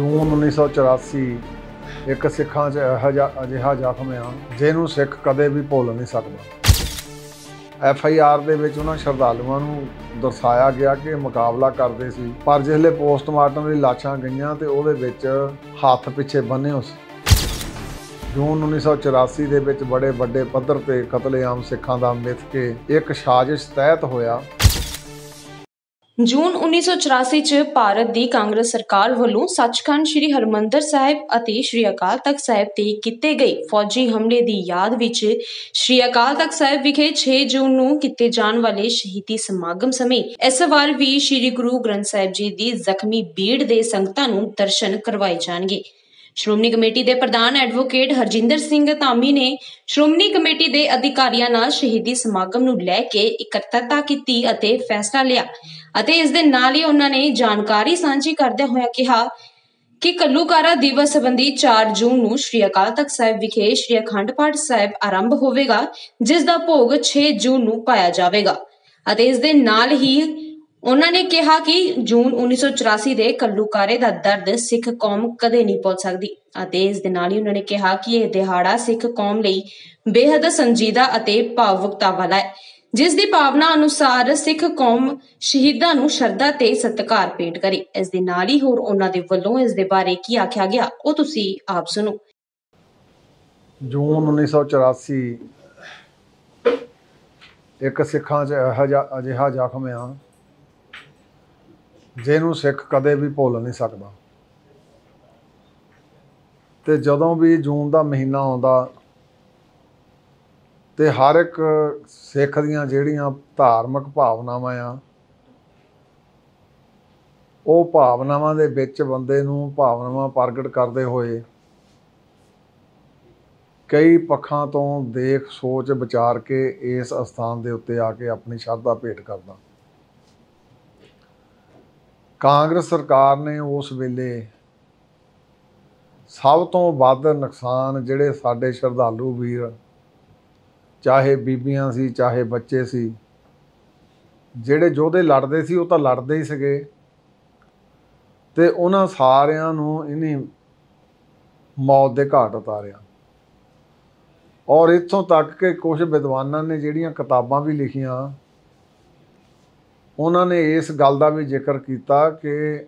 ਜੂਨ 1984 ਇੱਕ ਸਿੱਖਾਂ 'ਚ ਇਹੋ ਜਿਹਾ ਅਜਿਹਾ ਜ਼ਖਮ ਆ, ਜਿਹਨੂੰ ਸਿੱਖ ਕਦੇ ਵੀ ਭੁੱਲ ਨਹੀਂ ਸਕਦਾ। ਐਫ ਆਈ ਆਰ ਦੇ ਵਿੱਚ ਉਹਨਾਂ ਸ਼ਰਧਾਲੂਆਂ ਨੂੰ ਦਰਸਾਇਆ ਗਿਆ ਕਿ ਮੁਕਾਬਲਾ ਕਰਦੇ ਸੀ, ਪਰ ਜਿਸਲੇ ਪੋਸਟਮਾਰਟਮ ਲਈ ਲਾਸ਼ਾਂ ਗਈਆਂ ਤੇ ਉਹਦੇ ਵਿੱਚ ਹੱਥ ਪਿੱਛੇ ਬੰਨੇ ਹੋ ਸੀ। ਜੂਨ 1984 ਦੇ ਵਿੱਚ ਬੜੇ ਵੱਡੇ ਪੱਧਰ ਤੇ ਕਤਲੇਆਮ ਸਿੱਖਾਂ ਦਾ ਮਿਥ ਕੇ ਇੱਕ ਸਾਜ਼ਿਸ਼ ਤਹਿਤ ਹੋਇਆ ਜੂਨ 1984 ਚ ਭਾਰਤ ਦੀ ਕਾਂਗਰਸ ਸਰਕਾਰ ਵੱਲੋਂ ਸੱਚਖੰਡ ਸ੍ਰੀ ਹਰਿਮੰਦਰ ਸਾਹਿਬ ਅਤੇ ਸ੍ਰੀ ਅਕਾਲ ਤਖਤ ਸਾਹਿਬ ਤੇ ਕੀਤੇ ਗਏ ਫੌਜੀ ਹਮਲੇ ਦੀ ਯਾਦ ਵਿੱਚ ਸ੍ਰੀ ਅਕਾਲ ਤਖਤ ਸਾਹਿਬ ਵਿਖੇ 6 ਜੂਨ ਨੂੰ ਕੀਤੇ ਜਾਣ ਵਾਲੇ ਸ਼ਹੀਦੀ ਸਮਾਗਮ ਸਮੇਂ ਇਸ ਵਾਰ ਵੀ ਸ੍ਰੀ ਗੁਰੂ ਗ੍ਰੰਥ ਸਾਹਿਬ ਜੀ ਦੀ ਜ਼ਖਮੀ ਬੀੜ ਦੇ ਸੰਗਤਾਂ ਨੂੰ ਦਰਸ਼ਨ ਕਰਵਾਏ ਜਾਣਗੇ। ਸ਼੍ਰੋਮਣੀ ਕਮੇਟੀ ਦੇ ਪ੍ਰਧਾਨ ਐਡਵੋਕੇਟ ਹਰਜਿੰਦਰ ਸਿੰਘ ਧਾਮੀ ਨੇ ਸ਼੍ਰੋਮਣੀ ਕਮੇਟੀ ਦੇ ਅਧਿਕਾਰੀਆਂ ਨਾਲ ਸ਼ਹੀਦੀ ਸਮਾਗਮ ਨੂੰ ਲੈ ਕੇ ਇਕੱਤਰਤਾ ਕੀਤੀ ਅਤੇ ਫੈਸਲਾ ਲਿਆ ਅਤੇ ਇਸ ਦੇ ਨਾਲ ਹੀ ਉਹਨਾਂ ਨੇ ਜਾਣਕਾਰੀ ਸਾਂਝੀ ਕਰਦੇ ਹੋਇਆ ਕਿਹਾ ਕਿ ਕੱਲੂਕਾਰਾ ਦਿਵਸ ਸੰਬੰਧੀ 4 ਜੂਨ ਨੂੰ ਸ਼੍ਰੀ ਅਕਾਲ ਤਖਤ ਸਾਹਿਬ ਵਿਖੇ ਸ਼੍ਰੀ ਅਖੰਡ ਪਾਠ ਸਾਹਿਬ ਆਰੰਭ ਹੋਵੇਗਾ, ਜਿਸ ਦਾ ਭੋਗ 6 ਜੂਨ ਨੂੰ ਪਾਇਆ ਜਾਵੇਗਾ ਅਤੇ ਇਸ ਦੇ ਨਾਲ ਹੀ ਉਹਨਾਂ ਨੇ ਕਿਹਾ ਕਿ ਜੂਨ 1984 ਦੇ ਕੱਲੂਕਾਰੇ ਦਾ ਦਰਦ ਸਿੱਖ ਕੌਮ ਕਦੇ ਨਹੀਂ ਭੁੱਲ ਸਕਦੀ ਅਤੇ ਇਸ ਦੇ ਨਾਲ ਹੀ ਉਹਨਾਂ ਨੇ ਕਿਹਾ ਕਿ ਇਹ ਦਿਹਾੜਾ ਸਿੱਖ ਕੌਮ ਲਈ ਬੇहद ਸੰਜੀਦਾ ਅਤੇ ਭਾਵੁਕਤਾ ਵਾਲਾ ਹੈ, ਜਿਸ ਦੀ ਭਾਵਨਾ ਅਨੁਸਾਰ ਸਿੱਖ ਕੌਮ ਸ਼ਹੀਦਾਂ ਨੂੰ ਸ਼ਰਧਾ ਤੇ ਸਤਿਕਾਰ ਭੇਟ ਕਰੇ। ਇਸ ਦੇ ਨਾਲ ਹੀ ਹੋਰ ਉਹਨਾਂ ਦੇ ਵੱਲੋਂ ਇਸ ਦੇ ਬਾਰੇ ਕੀ ਆਖਿਆ ਗਿਆ, ਉਹ ਤੁਸੀਂ ਆਪ ਸੁਣੋ। ਜੂਨ 1984 ਇੱਕ ਸਿੱਖਾਂ 'ਚ ਇਹੋ ਜਿਹਾ ਅਜਿਹਾ ਜ਼ਖਮ ਆ। ਜਿਹਨੂੰ ਸਿੱਖ ਕਦੇ ਵੀ ਭੁੱਲ ਨਹੀਂ ਸਕਦਾ। ਤੇ ਜਦੋਂ ਵੀ ਜੂਨ ਦਾ ਮਹੀਨਾ ਆਉਂਦਾ ਤੇ ਹਰ ਇੱਕ ਸਿੱਖ ਦੀਆਂ ਜਿਹੜੀਆਂ ਧਾਰਮਿਕ ਭਾਵਨਾਵਾਂ ਆ, ਉਹ ਭਾਵਨਾਵਾਂ ਦੇ ਵਿੱਚ ਬੰਦੇ ਨੂੰ ਭਾਵਨਾਵਾਂ ਪ੍ਰਗਟ ਕਰਦੇ ਹੋਏ ਕਈ ਪੱਖਾਂ ਤੋਂ ਦੇਖ ਸੋਚ ਵਿਚਾਰ ਕੇ ਇਸ ਅਸਥਾਨ ਦੇ ਉੱਤੇ ਆ ਕੇ ਆਪਣੀ ਸ਼ਰਧਾ ਭੇਟ ਕਰਦਾ। ਕਾਂਗਰਸ ਸਰਕਾਰ ਨੇ ਉਸ ਵੇਲੇ ਸਭ ਤੋਂ ਵੱਧ ਨੁਕਸਾਨ ਜਿਹੜੇ ਸਾਡੇ ਸ਼ਰਧਾਲੂ ਵੀਰ, ਚਾਹੇ ਬੀਬੀਆਂ ਸੀ, ਚਾਹੇ ਬੱਚੇ ਸੀ, ਜਿਹੜੇ ਯੋਧੇ ਲੜਦੇ ਸੀ, ਉਹ ਤਾਂ ਲੜਦੇ ਹੀ ਸੀਗੇ। ਤੇ ਉਹਨਾਂ ਸਾਰਿਆਂ ਨੂੰ ਇਹਨੇ ਮੌਤ ਦੇ ਘਾਟ ਉਤਾਰਿਆ। ਔਰ ਇੱਥੋਂ ਤੱਕ ਕਿ ਕੁਝ ਵਿਦਵਾਨਾਂ ਨੇ ਜਿਹੜੀਆਂ ਕਿਤਾਬਾਂ ਵੀ ਲਿਖੀਆਂ ਉਹਨਾਂ ਨੇ ਇਸ ਗੱਲ ਦਾ ਵੀ ਜ਼ਿਕਰ ਕੀਤਾ ਕਿ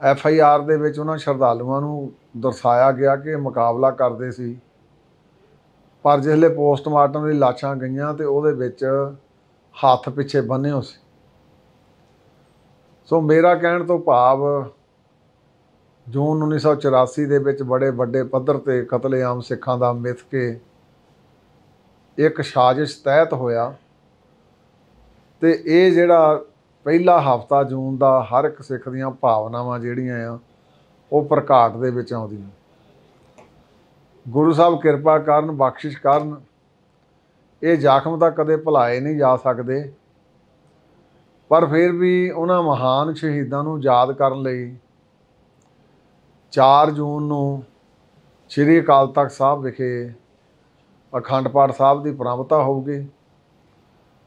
ਐਫ ਆਈ ਆਰ ਦੇ ਵਿੱਚ ਉਹਨਾਂ ਸ਼ਰਧਾਲੂਆਂ ਨੂੰ ਦਰਸਾਇਆ ਗਿਆ ਕਿ ਮੁਕਾਬਲਾ ਕਰਦੇ ਸੀ। ਪਰ ਜਿਸਲੇ ਪੋਸਟਮਾਰਟਮ ਲਈ ਲਾਸ਼ਾਂ ਗਈਆਂ ਤੇ ਉਹਦੇ ਵਿੱਚ ਹੱਥ ਪਿੱਛੇ ਬੰਨੇ ਹੋ ਸੀ। ਸੋ ਮੇਰਾ ਕਹਿਣ ਤੋਂ ਭਾਵ ਜੂਨ 1984 ਦੇ ਵਿੱਚ ਬੜੇ ਵੱਡੇ ਪੱਧਰ ਤੇ ਕਤਲੇਆਮ ਸਿੱਖਾਂ ਦਾ ਮਿਥ ਕੇ ਇੱਕ ਸਾਜ਼ਿਸ਼ ਤਹਿਤ ਹੋਇਆ। ਤੇ ਇਹ ਜਿਹੜਾ ਪਹਿਲਾ ਹਫਤਾ ਜੂਨ ਦਾ ਹਰ ਇੱਕ ਸਿੱਖ ਦੀਆਂ ਭਾਵਨਾਵਾਂ ਜਿਹੜੀਆਂ ਆ, ਉਹ ਪ੍ਰਕਾਟ ਦੇ ਵਿੱਚ ਆਉਂਦੀਆਂ। ਗੁਰੂ ਸਾਹਿਬ ਕਿਰਪਾ ਕਰਨ, ਬਖਸ਼ਿਸ਼ ਕਰਨ। ਇਹ ਜ਼ਖਮ ਤਾਂ ਕਦੇ ਭੁਲਾਏ ਨਹੀਂ ਜਾ ਸਕਦੇ। ਪਰ ਫਿਰ ਵੀ ਉਹਨਾਂ ਮਹਾਨ ਸ਼ਹੀਦਾਂ ਨੂੰ ਯਾਦ ਕਰਨ ਲਈ 4 ਜੂਨ ਨੂੰ ਸ੍ਰੀ ਅਕਾਲ ਤਖਤ ਸਾਹਿਬ ਵਿਖੇ ਅਖੰਡ ਪਾਠ ਸਾਹਿਬ ਦੀ ਪ੍ਰਾਪਤਾ ਹੋਊਗੀ।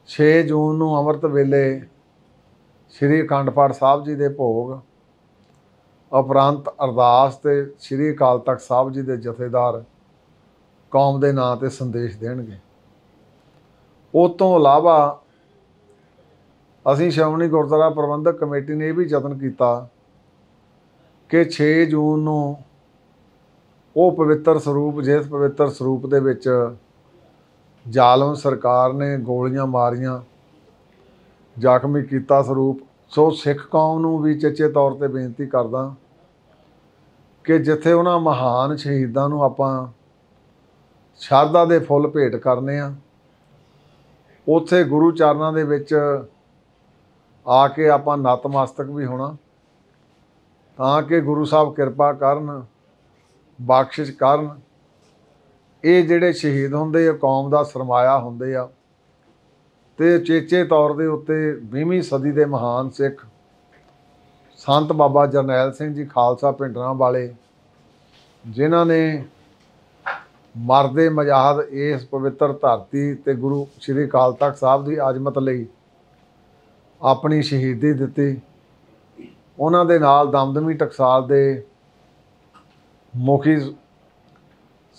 6 ਜੂਨ ਨੂੰ ਅੰਮ੍ਰਿਤ ਵੇਲੇ ਸ੍ਰੀ ਅਖੰਡ ਪਾਠ ਸਾਹਿਬ ਜੀ ਦੇ ਭੋਗ, ਉਪਰੰਤ ਅਰਦਾਸ ਤੇ ਸ੍ਰੀ ਅਕਾਲ ਤਖਤ ਸਾਹਿਬ ਜੀ ਦੇ ਜਥੇਦਾਰ ਕੌਮ ਦੇ ਨਾਂ ਤੇ ਸੰਦੇਸ਼ ਦੇਣਗੇ। ਉਸ ਤੋਂ ਇਲਾਵਾ ਅਸੀਂ ਸ਼੍ਰੋਮਣੀ ਗੁਰਦੁਆਰਾ ਪ੍ਰਬੰਧਕ ਕਮੇਟੀ ਨੇ ਇਹ ਵੀ ਯਤਨ ਕੀਤਾ ਕਿ 6 ਜੂਨ ਨੂੰ ਉਹ ਪਵਿੱਤਰ ਸਰੂਪ, ਜਿਸ ਪਵਿੱਤਰ ਸਰੂਪ ਦੇ ਵਿੱਚ ਜ਼ਾਲਮ ਸਰਕਾਰ ਨੇ ਗੋਲੀਆਂ ਮਾਰੀਆਂ, ਜ਼ਖਮੀ ਕੀਤਾ ਸਰੂਪ। ਸੋ ਸਿੱਖ ਕੌਮ ਨੂੰ ਵੀ ਚੇਚੇ ਤੌਰ ਤੇ ਬੇਨਤੀ ਕਰਦਾ ਕਿ ਜਿੱਥੇ ਉਹਨਾਂ ਮਹਾਨ ਸ਼ਹੀਦਾਂ ਨੂੰ ਆਪਾਂ ਸ਼ਰਧਾ ਦੇ ਫੁੱਲ ਭੇਟ ਕਰਨੇ ਆ, ਉੱਥੇ ਗੁਰੂ ਚਰਨਾਂ ਦੇ ਵਿੱਚ ਆ ਕੇ ਆਪਾਂ ਨਤਮਸਤਕ ਵੀ ਹੋਣਾ, ਤਾਂ ਕਿ ਗੁਰੂ ਸਾਹਿਬ ਕਿਰਪਾ ਕਰਨ, ਬਖਸ਼ਿਸ਼ ਕਰਨ ਇਹ ਜਿਹੜੇ ਸ਼ਹੀਦ ਹੁੰਦੇ ਆ, ਕੌਮ ਦਾ ਸਰਮਾਇਆ ਹੁੰਦੇ ਆ, ਤੇ ਚੇਚੇ ਤੌਰ ਦੇ ਉੱਤੇ 20ਵੀਂ ਸਦੀ ਦੇ ਮਹਾਨ ਸਿੱਖ ਸੰਤ ਬਾਬਾ ਜਰਨੈਲ ਸਿੰਘ ਜੀ ਖਾਲਸਾ ਪਿੰਡਰਾਂ ਵਾਲੇ, ਜਿਨ੍ਹਾਂ ਨੇ ਮਰਦੇ ਮਜਾਹਦ ਇਸ ਪਵਿੱਤਰ ਧਰਤੀ ਤੇ ਗੁਰੂ ਸ੍ਰੀ ਅਕਾਲ ਤਖਤ ਸਾਹਿਬ ਦੀ ਆਜ਼ਮਤ ਲਈ ਆਪਣੀ ਸ਼ਹੀਦੀ ਦਿੱਤੀ। ਉਹਨਾਂ ਦੇ ਨਾਲ ਦਮਦਮੀ ਟਕਸਾਲ ਦੇ ਮੁਖੀ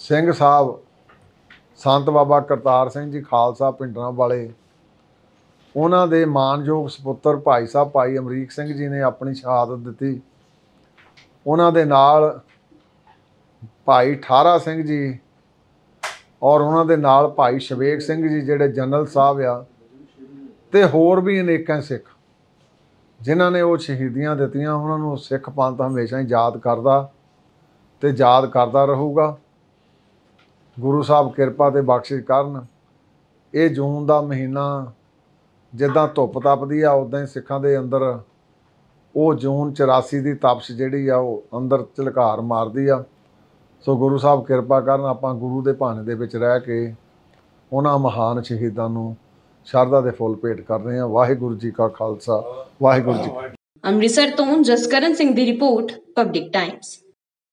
ਸਿੰਘ ਸਾਹਿਬ, ਸੰਤ ਬਾਬਾ ਕਰਤਾਰ ਸਿੰਘ ਜੀ ਖਾਲਸਾ ਪਿੰਡਰਾਂ ਵਾਲੇ, ਉਹਨਾਂ ਦੇ ਮਾਨਯੋਗ ਸੁਪੁੱਤਰ ਭਾਈ ਸਾਹਿਬ, ਭਾਈ ਅਮਰੀਕ ਸਿੰਘ ਜੀ ਨੇ ਆਪਣੀ ਸ਼ਹਾਦਤ ਦਿੱਤੀ। ਉਹਨਾਂ ਦੇ ਨਾਲ ਭਾਈ ਠਾਰਾ ਸਿੰਘ ਜੀ ਔਰ ਉਹਨਾਂ ਦੇ ਨਾਲ ਭਾਈ ਸ਼ਵੇਕ ਸਿੰਘ ਜੀ, ਜਿਹੜੇ ਜਨਰਲ ਸਾਹਿਬ ਆ, ਤੇ ਹੋਰ ਵੀ ਅਨੇਕਾਂ ਸਿੱਖ, ਜਿਨ੍ਹਾਂ ਨੇ ਉਹ ਸ਼ਹੀਦੀਆਂ ਦਿੱਤੀਆਂ। ਉਹਨਾਂ ਨੂੰ ਸਿੱਖ ਪੰਥ ਹਮੇਸ਼ਾ ਹੀ ਯਾਦ ਕਰਦਾ ਤੇ ਯਾਦ ਕਰਦਾ ਰਹੂਗਾ। ਗੁਰੂ ਸਾਹਿਬ ਕਿਰਪਾ ਤੇ ਬਖਸ਼ਿਸ਼ ਕਰਨ। ਇਹ ਜੂਨ ਦਾ ਮਹੀਨਾ ਜਿੱਦਾਂ ਧੁੱਪ ਤਪਦੀ ਆ ਉਦਾਂ ਹੀ ਸਿੱਖਾਂ ਦੇ ਅੰਦਰ ਉਹ ਜੂਨ 84 ਦੀ ਤਪਸ਼ ਜਿਹੜੀ ਆ, ਉਹ ਅੰਦਰ ਝਲਕਾਰ ਮਾਰਦੀ ਆ। ਸੋ ਗੁਰੂ ਸਾਹਿਬ ਕਿਰਪਾ ਕਰਨ ਆਪਾਂ ਗੁਰੂ ਦੇ ਭਾਣੇ ਦੇ ਵਿੱਚ ਰਹਿ ਕੇ ਉਹਨਾਂ ਮਹਾਨ ਸ਼ਹੀਦਾਂ ਨੂੰ ਸ਼ਰਧਾ ਦੇ ਫੁੱਲ ਭੇਟ ਕਰ ਰਹੇ ਹਾਂ। ਵਾਹਿਗੁਰੂ ਜੀ ਕਾ ਖਾਲਸਾ, ਵਾਹਿਗੁਰੂ ਜੀ ਅੰਮ੍ਰਿਤਸਰ ਤੋਂ ਜਸਕਰਨ ਸਿੰਘ ਦੀ ਰਿਪੋਰਟ ਪਬਲਿਕ ਟਾਈਮਸ